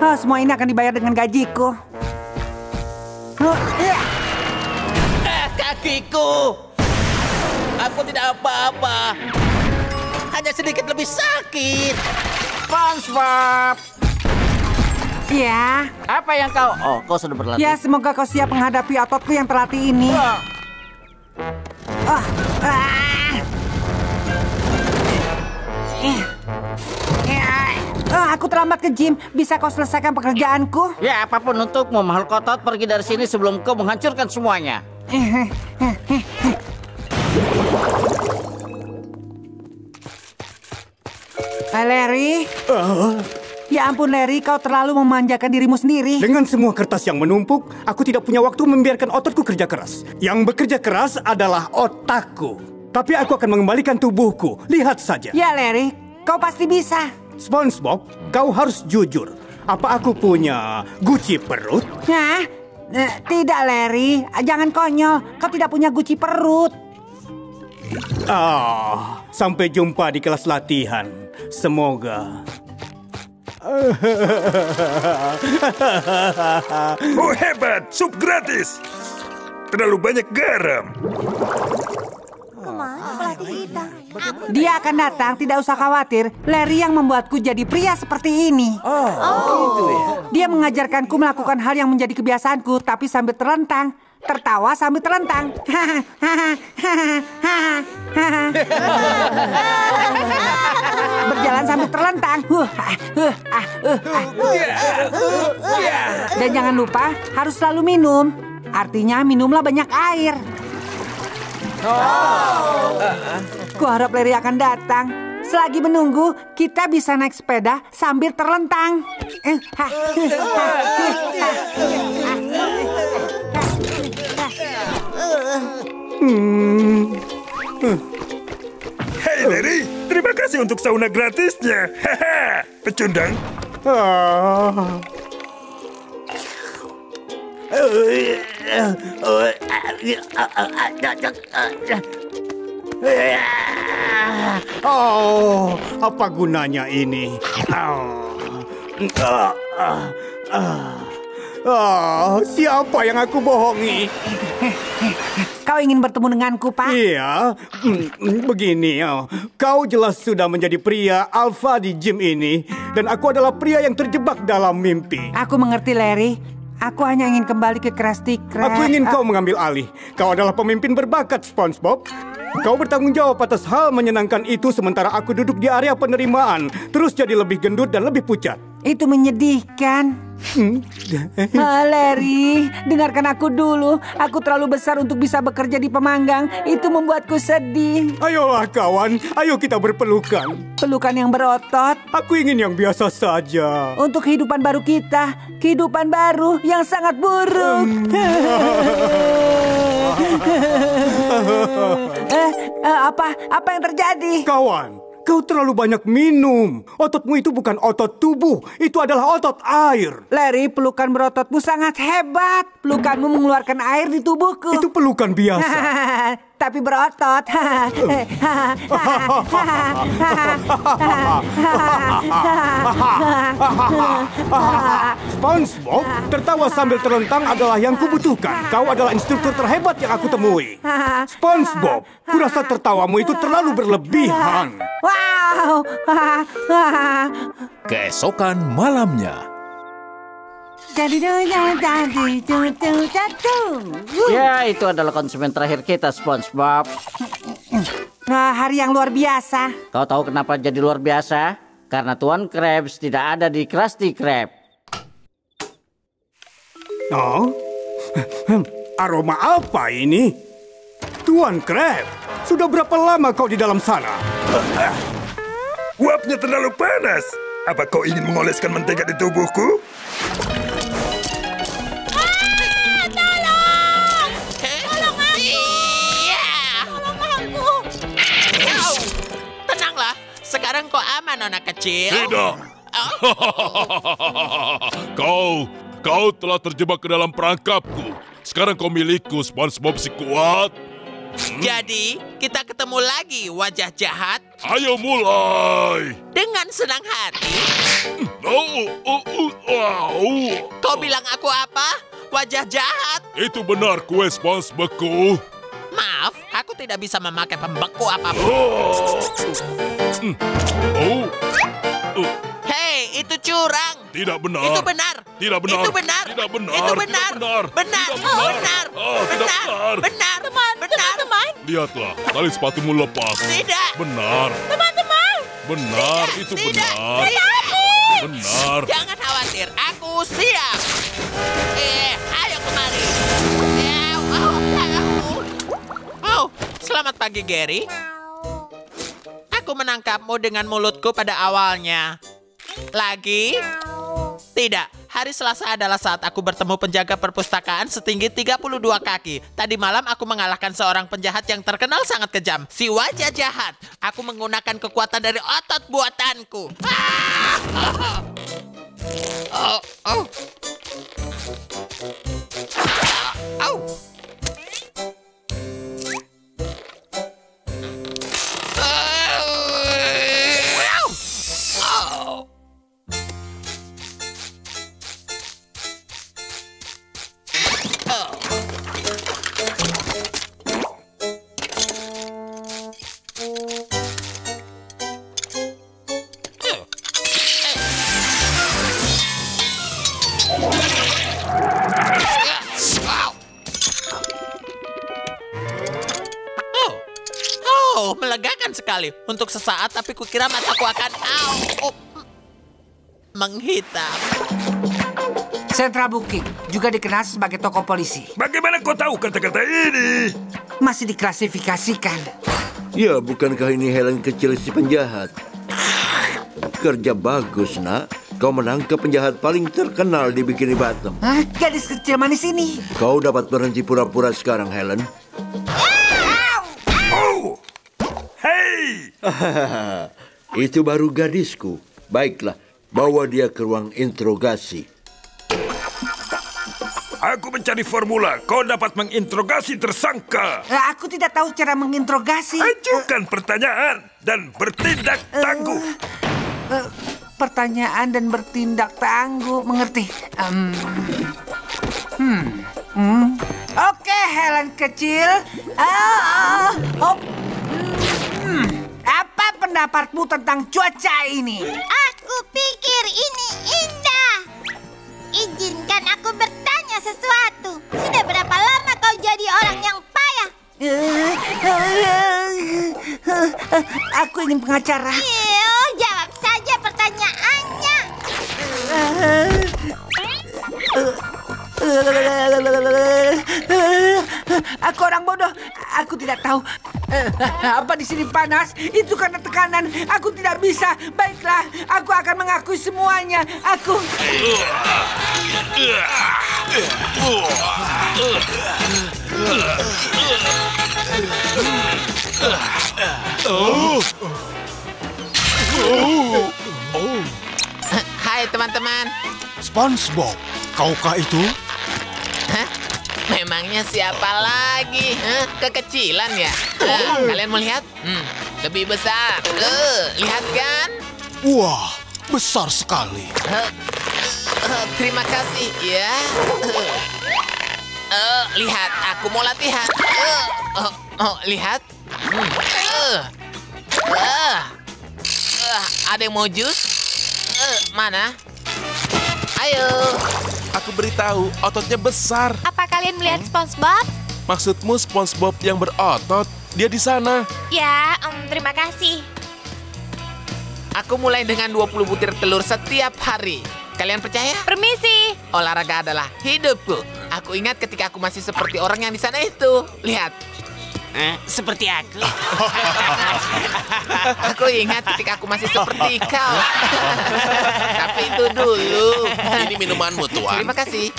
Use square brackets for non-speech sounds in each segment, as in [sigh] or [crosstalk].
Oh, semua ini akan dibayar dengan gajiku. Oh, iya. Ah, kakiku. Aku tidak apa-apa. Hanya sedikit lebih sakit. SpongeBob. Ya, Apa yang kau... Oh, kau sudah berlatih. ya semoga kau siap menghadapi ototku yang terlatih ini. Ah, Ah, ah. Eh. Eh, ah, aku terlambat ke gym. Bisa kau selesaikan pekerjaanku? Ya, apa pun untukmu, makhluk otot pergi dari sini sebelum kau menghancurkan semuanya. Eh, Larry. Ya ampun Larry, kau terlalu memanjakan dirimu sendiri. Dengan semua kertas yang menumpuk, aku tidak punya waktu membiarkan ototku kerja keras. Yang bekerja keras adalah otakku. Tapi aku akan mengembalikan tubuhku. Lihat saja. Ya Larry, kau pasti bisa. SpongeBob, kau harus jujur. Apa aku punya guci perut? Hah? Eh, tidak Larry, jangan konyol. Kau tidak punya guci perut. Ah, sampai jumpa di kelas latihan. Semoga. Oh hebat, sup gratis. Terlalu banyak garam. Dia akan datang, tidak usah khawatir. Larry yang membuatku jadi pria seperti ini. Dia mengajarkanku melakukan hal yang menjadi kebiasaanku, tapi sambil terlentang. Tertawa sambil terlentang. Berjalan sambil terlentang. Ah, ah, ah. Dan jangan lupa, harus selalu minum. Artinya minumlah banyak air. Kuharap Larry akan datang. Selagi menunggu, kita bisa naik sepeda sambil terlentang. Eh, Hei Larry, terima kasih untuk sauna gratisnya. Haha, pecundang. Ah. Oh, apa gunanya ini? Oh. Ah, siapa yang aku bohongi? Kau ingin bertemu denganku, Pak? Iya, hmm, begini oh. Kau jelas sudah menjadi pria alfa di gym ini Dan aku adalah pria yang terjebak dalam mimpi Aku mengerti, Larry. Aku hanya ingin kembali ke Krusty Krab. Aku ingin kau mengambil alih Kau adalah pemimpin berbakat, SpongeBob Kau bertanggung jawab atas hal menyenangkan itu Sementara aku duduk di area penerimaan Terus jadi lebih gendut dan lebih pucat Itu menyedihkan. Hmm. [laughs] Ah, Larry, dengarkan aku dulu. Aku terlalu besar untuk bisa bekerja di pemanggang. Itu membuatku sedih. Ayolah kawan, ayo kita berpelukan Pelukan yang berotot Aku ingin yang biasa saja untuk kehidupan baru kita. Kehidupan baru yang sangat buruk. [laughs] [laughs] eh, eh, apa? Apa yang terjadi? Kawan, kau terlalu banyak minum. Ototmu itu bukan otot tubuh, itu adalah otot air. Larry, pelukan berototmu sangat hebat. Pelukanmu mengeluarkan air di tubuhku. Itu pelukan biasa. [laughs] Tapi berotot. [laughs] SpongeBob, tertawa sambil terlentang adalah yang kubutuhkan. Kau adalah instruktur terhebat yang aku temui. SpongeBob, kurasa tertawamu itu terlalu berlebihan. wow. [laughs] Keesokan malamnya. Ya, itu adalah konsumen terakhir kita, SpongeBob. Nah, hari yang luar biasa. Kau tahu kenapa jadi luar biasa? Karena Tuan Krabs tidak ada di Krusty Krab. Oh? Aroma apa ini? Tuan Crab, sudah berapa lama kau di dalam sana? Uapnya terlalu panas. Apa kau ingin mengoleskan mentega di tubuhku? Sekarang kau aman anak kecil. Tidak. [laughs] kau, kau telah terjebak ke dalam perangkapku. Sekarang kau milikku, SpongeBob si kuat. Jadi, kita ketemu lagi wajah jahat Ayo mulai. dengan senang hati. Oh, oh, oh, oh. Kau bilang aku apa? Wajah jahat. Itu benar kue spons beku. Maaf, aku tidak bisa memakai pembeku apa pun. Oh. Hmm. Oh, Hei, itu curang. tidak benar. Itu benar. Tidak benar. Itu benar. Tidak benar. Itu benar. benar. Benar. Benar. benar. Tidak benar. Benar. Teman, benar. Teman, Lihatlah, tali sepatumu lepas. Tidak. Benar. Teman-teman. Benar, itu Tidak. benar. Tidak. Benar. Jangan khawatir, aku siap. Eh, ayo kemari. Oh, selamat pagi, Gary. Aku menangkapmu dengan mulutku pada awalnya. Lagi? Tidak. Hari Selasa adalah saat aku bertemu penjaga perpustakaan setinggi 32 kaki. Tadi malam aku mengalahkan seorang penjahat yang terkenal sangat kejam. Si wajah jahat. Aku menggunakan kekuatan dari otot buatanku. Ah! Oh, oh. Sekali. Untuk sesaat, tapi kukira mataku akan... Au. Oh. Menghitam. Sentra Booking juga dikenal sebagai toko polisi. Bagaimana kau tahu kata-kata ini? Masih diklasifikasikan. Ya, bukankah ini Helen kecil si penjahat? Kerja bagus, nak. Kau menangkap penjahat paling terkenal di Bikini Bottom. Hah? Gadis kecil manis ini. Kau dapat berhenti pura-pura sekarang, Helen. Oh! Hei! [laughs] Itu baru gadisku. Baiklah, bawa dia ke ruang interogasi. Aku mencari formula. Kau dapat menginterogasi tersangka. Eh, Aku tidak tahu cara menginterogasi. Ajukan pertanyaan dan bertindak tangguh. Eh, pertanyaan dan bertindak tangguh, mengerti? Em, hmm. hmm. Oke, Helen kecil. Ah, oh. Hmm. Apa pendapatmu tentang cuaca ini? Aku pikir ini indah. Izinkan aku bertanya sesuatu. Sudah berapa lama kau jadi orang yang payah? Aku ingin pengacara. Iyo, jawab saja pertanyaannya. Aku orang bodoh. Aku tidak tahu. Apa di sini panas? Itu karena tekanan. Aku tidak bisa. Baiklah, aku akan mengakui semuanya. Aku. Hai teman-teman. SpongeBob, kaukah itu? Memangnya siapa lagi? Hah? Kekecilan ya? Hah, kalian mau lihat? Hmm, lebih besar. Eh, lihat kan? Wah, besar sekali. Eh, eh, terima kasih ya. Eh, eh, lihat, aku mau latihan. Eh, oh, oh, lihat. Hmm, eh, eh, eh, ada yang mau jus? Eh, mana? Ayo. Aku beritahu, ototnya besar. Apa kalian melihat SpongeBob? Maksudmu SpongeBob yang berotot? Dia di sana. Ya, em, terima kasih. Aku mulai dengan 20 butir telur setiap hari. Kalian percaya? Permisi. Olahraga adalah hidupku. Aku ingat ketika aku masih seperti orang yang di sana itu. Lihat. Eh, seperti aku. [laughs] aku ingat ketika aku masih seperti kau. [laughs] Tapi itu dulu. Ini minumanmu, Tuan. Terima kasih.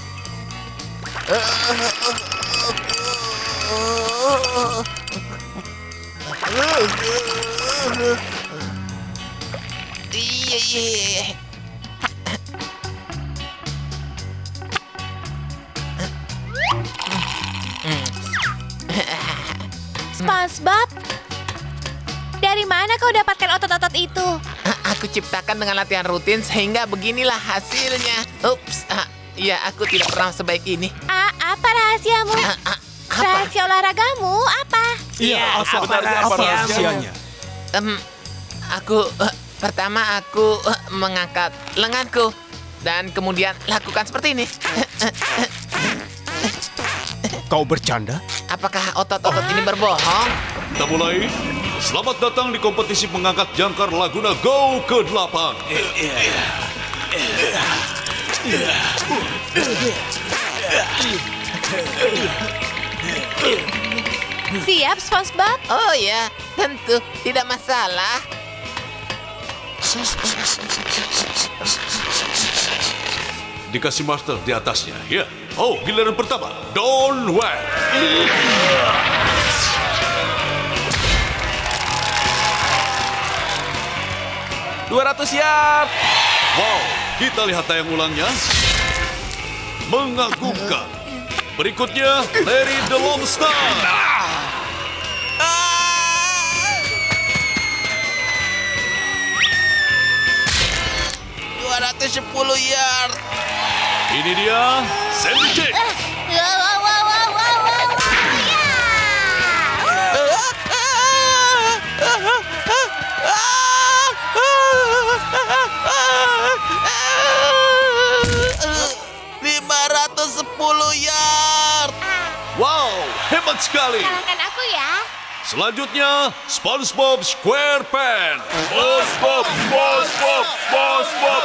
Iya, iya, iya. SpongeBob? Dari mana kau dapatkan otot-otot itu? Aku aku ciptakan dengan latihan rutin sehingga beginilah hasilnya. Ups, ah, ya aku tidak pernah sebaik ini. Ah, apa rahasiamu? Ah, ah, apa? Rahasia olahragamu apa? Iya, apa, apa apa rahasiamu? rahasianya? Em, aku eh, pertama aku eh, mengangkat lenganku dan kemudian lakukan seperti ini. Kau bercanda? Apakah otot-otot ini berbohong? Kita mulai. Selamat datang di kompetisi mengangkat jangkar Laguna Go ke-8. Siap, SpongeBob? Oh ya, tentu tidak masalah. Dikasih master di atasnya, ya. Oh, giliran pertama. Don't whack. Dua ratus yard. Wow, kita lihat tayang ulangnya. Mengagumkan. Berikutnya, Larry the Lone Star. Dua ratus sepuluh yard. Ini dia, Sandy Chick. Wow, wow, wow, wow, wow, wow, wow, ya! Lima ratus sepuluh yard. Wow, hebat sekali. Kalahkan aku ya. Selanjutnya, SpongeBob SquarePants. SpongeBob, SpongeBob, SpongeBob, SpongeBob,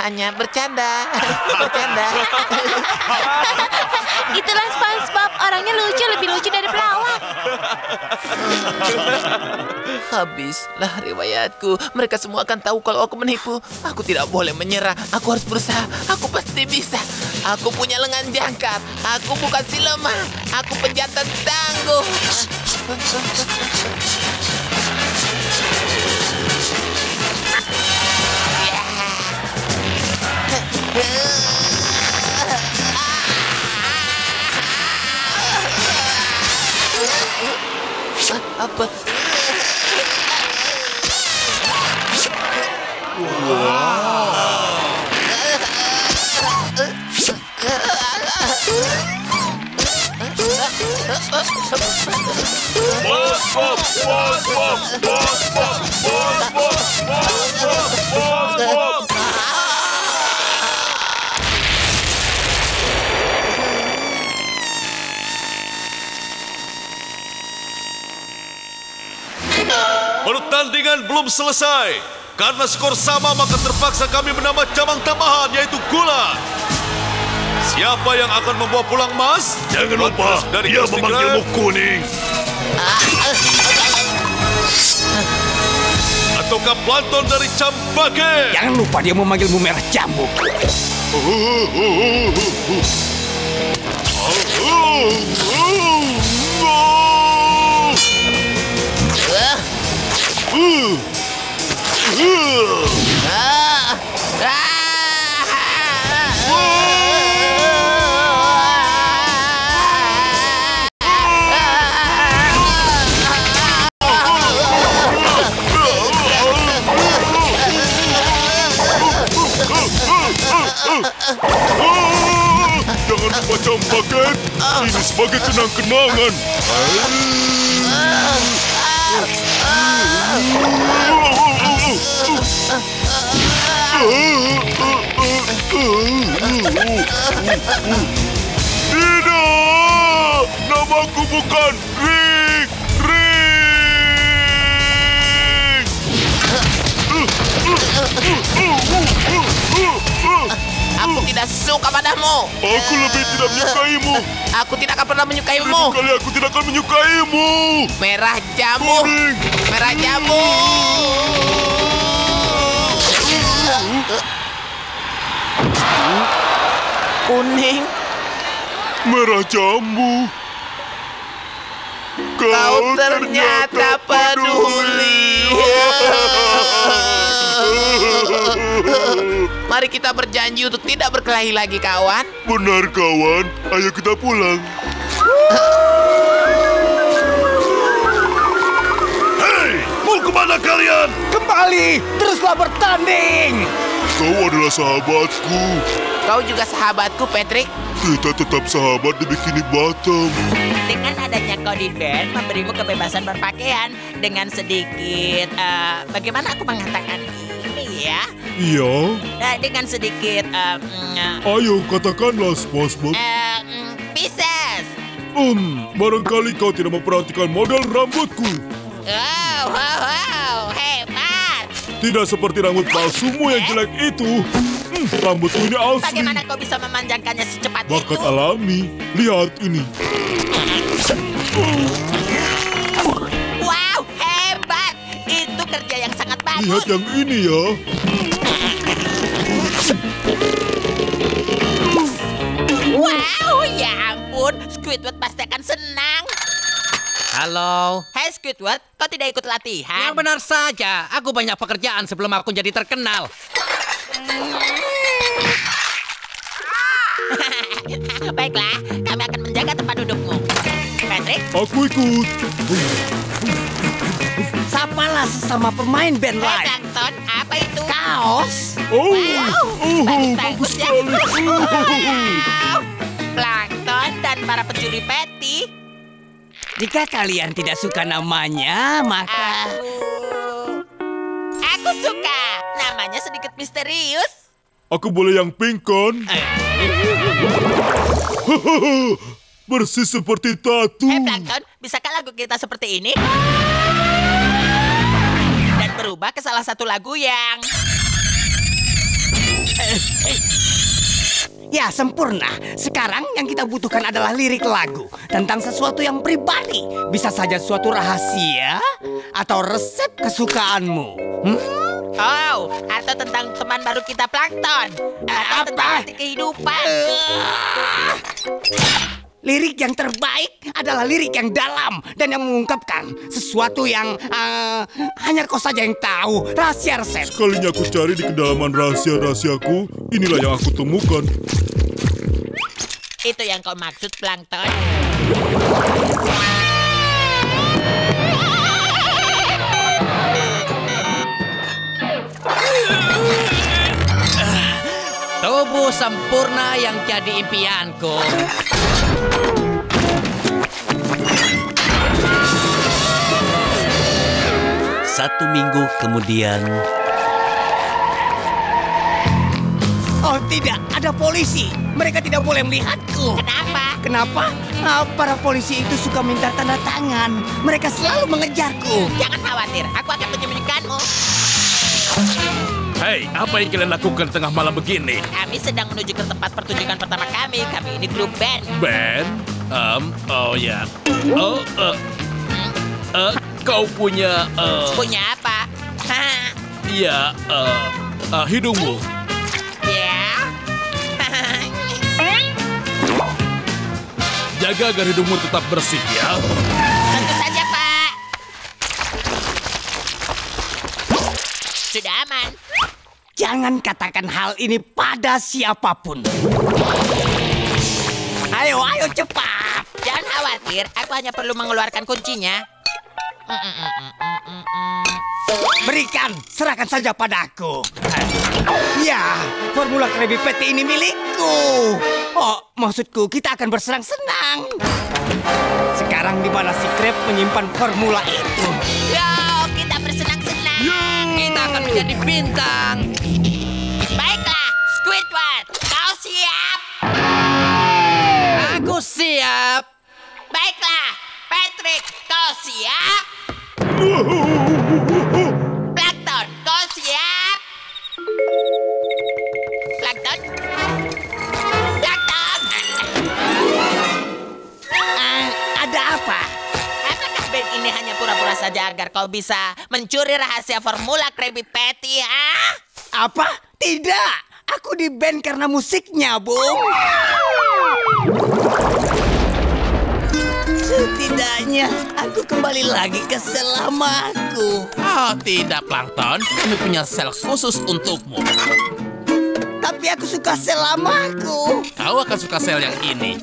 hanya bercanda, [laughs] bercanda. [laughs] Itulah SpongeBob. Orangnya lucu, lebih lucu dari pelawak. Habislah riwayatku. Mereka semua akan tahu kalau aku menipu. Aku tidak boleh menyerah. Aku harus berusaha. Aku pasti bisa. Aku punya lengan jangkar. Aku bukan si lemah. Aku penjantan tangguh. Pertandingan belum selesai. Karena skor sama maka terpaksa kami menambah cabang tambahan yaitu gula. Siapa yang akan membawa pulang emas? Jangan lupa, dari dia memanggilmu kuning. Ataukah Plankton dari Campake? Jangan lupa dia memanggilmu merah jambu. Jangan lupa campaket. Ini sebagai kenang-kenangan. Tidak! Namaku bukan Rick! Rick! Aku tidak suka padamu. Aku lebih tidak menyukaimu. Aku tidak akan pernah menyukaimu. Kali aku tidak akan menyukaimu. Merah jambu. Kuning. Merah jambu. Kuning. Merah jambu. Kau ternyata peduli. Mari kita berjanji untuk tidak berkelahi lagi, kawan. Benar kawan, ayo kita pulang. Hei, mau ke mana kalian? Kembali, teruslah bertanding. Kau adalah sahabatku. Kau juga sahabatku, Patrick. Kita tetap sahabat di Bikini Bottom. Dengan adanya kau di band, memberimu kebebasan berpakaian dengan sedikit. eh, bagaimana aku mengatakan ini ya? Iya, Eh, dengan sedikit. mm, ayo katakanlah SpongeBob. eh, mm, Pisces. Hmm, barangkali kau tidak memperhatikan model rambutku. Wow, wow, wow, hebat. Tidak seperti rambut palsumu yang jelek itu. Hmm, rambutku ini asli. Bagaimana kau bisa memanjangkannya secepat Bakat itu? alami. Lihat ini. Lihat yang ini ya. Wow, ya ampun. Squidward pasti akan senang. Halo. Hai Squidward, kau tidak ikut latihan? Yang benar saja, aku banyak pekerjaan sebelum aku jadi terkenal. [laughs] Baiklah, kami akan menjaga tempat dudukmu. Patrick, Aku ikut. Sapalah sesama pemain band Hai lain. Plankton, apa itu? Kaos? Oh, Wow, oh, bagus-bagus bagus ya. sekali. Wow. Plankton dan para pencuri peti. Jika kalian tidak suka namanya, maka... Aku... Aku suka. Namanya sedikit misterius. Aku boleh yang pink kan? [laughs] Bersih seperti tatu. Hei Plankton, bisakah lagu kita seperti ini? Berubah ke salah satu lagu yang... Ya, sempurna. Sekarang yang kita butuhkan adalah lirik lagu tentang sesuatu yang pribadi. Bisa saja suatu rahasia atau resep kesukaanmu. Hmm? Oh, atau tentang teman baru kita Plankton. Atau tentang arti kehidupan. Lirik yang terbaik adalah lirik yang dalam dan yang mengungkapkan sesuatu yang eh, hanya kau saja yang tahu. Rahasia resep. Sekalinya aku cari di kedalaman rahasia-rahasiaku, inilah yang aku temukan. Itu yang kau maksud Plankton. [laughs] Tubuh sempurna yang jadi impianku. Satu minggu kemudian, Oh tidak, ada polisi. Mereka tidak boleh melihatku. Kenapa? Kenapa? Ah, para polisi itu suka minta tanda tangan. Mereka selalu mengejarku. Jangan khawatir, aku akan menyembunyikanmu. Hei, apa yang kalian lakukan tengah malam begini? Kami sedang menuju ke tempat pertunjukan pertama kami. Kami ini grup band. Ben? Um, oh ya. Oh, eh, eh, kau punya, eh, Punya apa? Hah, ya, eh, eh, hidungmu. ya. Jaga agar hidungmu tetap bersih ya. Tentu saja, Pak. Sudah aman. Jangan katakan hal ini pada siapa pun. Ayo, ayo cepat. Jangan khawatir, aku hanya perlu mengeluarkan kuncinya. Berikan, serahkan saja padaku. Ya, formula Krabby Patty ini milikku. Oh, maksudku kita akan bersenang-senang. Sekarang di mana si Crab menyimpan formula itu? Yo, menjadi bintang. Baiklah, Squidward, kau siap? Aku siap. Baiklah, Patrick, kau siap? Ini hanya pura-pura saja agar kau bisa mencuri rahasia formula Krabby Patty, ah? Apa? Tidak. Aku di band karena musiknya, Bung. Setidaknya Aku kembali lagi ke sel lamaku. Oh, tidak, Plankton. Kami punya sel khusus untukmu. Tapi aku suka sel lamaku. Kau akan suka sel yang ini.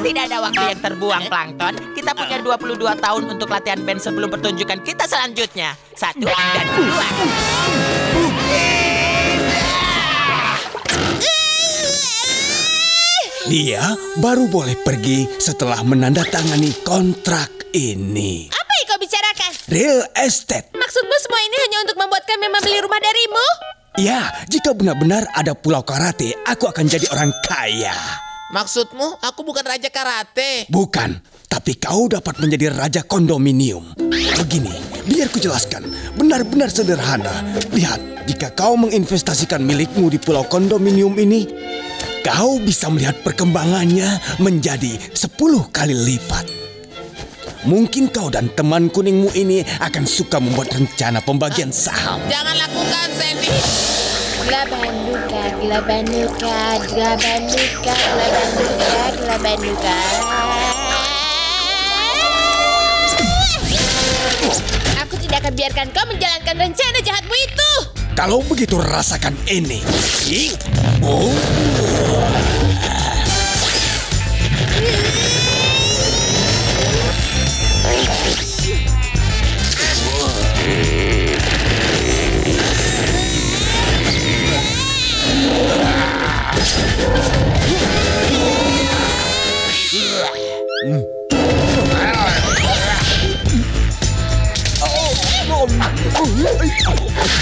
Tidak ada waktu yang terbuang, Plankton. Kita punya 22 tahun untuk latihan band sebelum pertunjukan kita selanjutnya. Satu dan dua. Dia baru boleh pergi setelah menandatangani kontrak ini. Apa yang kau bicarakan? Real estate. Maksudmu semua ini hanya untuk membuat kami membeli rumah darimu? Ya, jika benar-benar ada pulau karate, aku akan jadi orang kaya. Maksudmu, aku bukan raja karate. Bukan, tapi kau dapat menjadi raja kondominium. Begini, biar ku jelaskan. Benar-benar sederhana. Lihat, jika kau menginvestasikan milikmu di pulau kondominium ini, kau bisa melihat perkembangannya menjadi 10 kali lipat. Mungkin kau dan teman kuningmu ini akan suka membuat rencana pembagian saham. Jangan lakukan, Sandy. Glabanuka, glabanuka, glabanuka, glabanuka, glabanuka. Aku tidak akan biarkan kau menjalankan rencana jahatmu itu. Kalau begitu rasakan ini. Oh.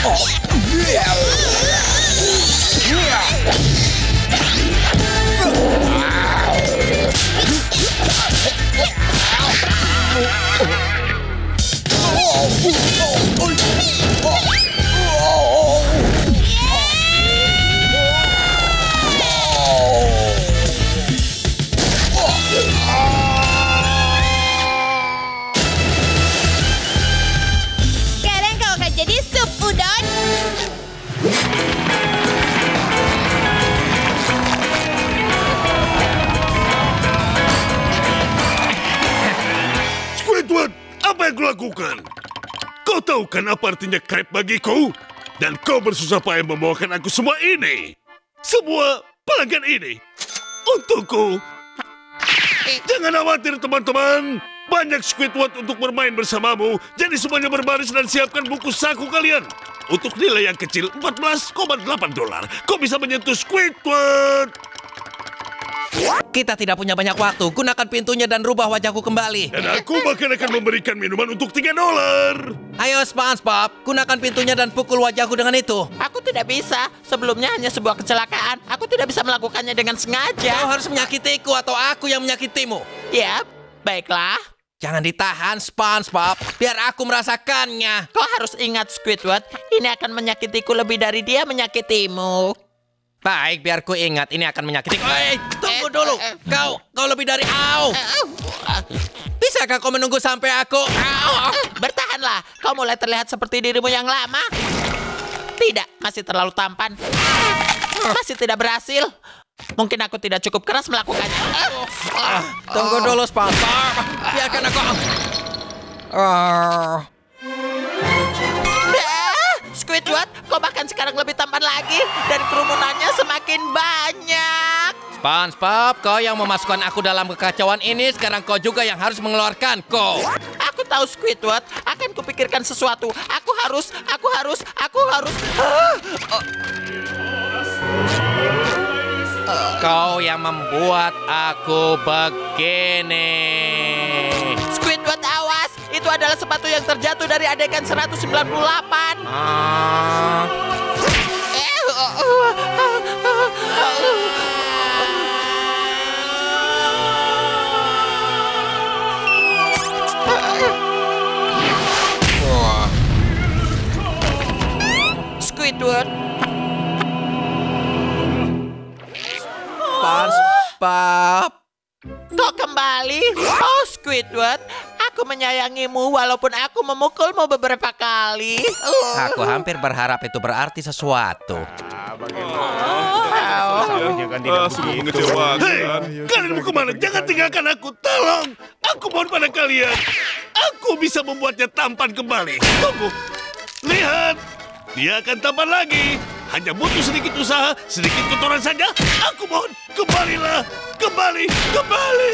Sekarang artinya krep bagiku? Dan kau bersusah payah membawakan aku semua ini. Semua pelanggan ini. Untukku. Jangan khawatir teman-teman. Banyak Squidward untuk bermain bersamamu. Jadi semuanya berbaris dan siapkan buku saku kalian. Untuk nilai yang kecil 14,8 dolar. Kau bisa menyentuh Squidward. Kita tidak punya banyak waktu. Gunakan pintunya dan rubah wajahku kembali. Dan aku bahkan akan memberikan minuman untuk 3 dolar. Ayo SpongeBob, gunakan pintunya dan pukul wajahku dengan itu. Aku tidak bisa. Sebelumnya hanya sebuah kecelakaan. Aku tidak bisa melakukannya dengan sengaja. Kau harus menyakitiku atau aku yang menyakitimu. Ya, baiklah. Jangan ditahan, SpongeBob. Biar aku merasakannya. Kau harus ingat, Squidward. Ini akan menyakitiku lebih dari dia menyakitimu. Baik, biar ku ingat. Ini akan menyakitiku. Hei, tunggu dulu. Kau, kau lebih dari au. Bisakah kau menunggu sampai aku? Au. Bertahanlah. Kau mulai terlihat seperti dirimu yang lama. Tidak, masih terlalu tampan. Masih tidak berhasil. Mungkin aku tidak cukup keras melakukannya. Tunggu dulu, SpongeBob. Biarkan aku. Oh. Kau bahkan sekarang lebih tampan lagi dan kerumunannya semakin banyak. SpongeBob, kau yang memasukkan aku dalam kekacauan ini, sekarang kau juga yang harus mengeluarkanku. Aku tahu Squidward, akan kupikirkan sesuatu. Aku harus, aku harus, aku harus. Kau yang membuat aku begini. Squidward, awas! Adalah sepatu yang terjatuh dari adegan 198. Ah. Eh, oh, oh, Squidward. SpongeBob. Kau kembali? Oh, Squidward. Aku menyayangimu walaupun aku memukulmu beberapa kali. Uh. [laughs] Aku hampir berharap itu berarti sesuatu. Ah, sungguh mengecewakan. Hei, kalian mau ke mana? Jangan tinggalkan aku, tolong. Aku mohon pada kalian. Aku bisa membuatnya tampan kembali. Tunggu. Lihat, dia akan tampan lagi. Hanya butuh sedikit usaha, sedikit kotoran saja. Aku mohon, kembalilah. Kembali, kembali.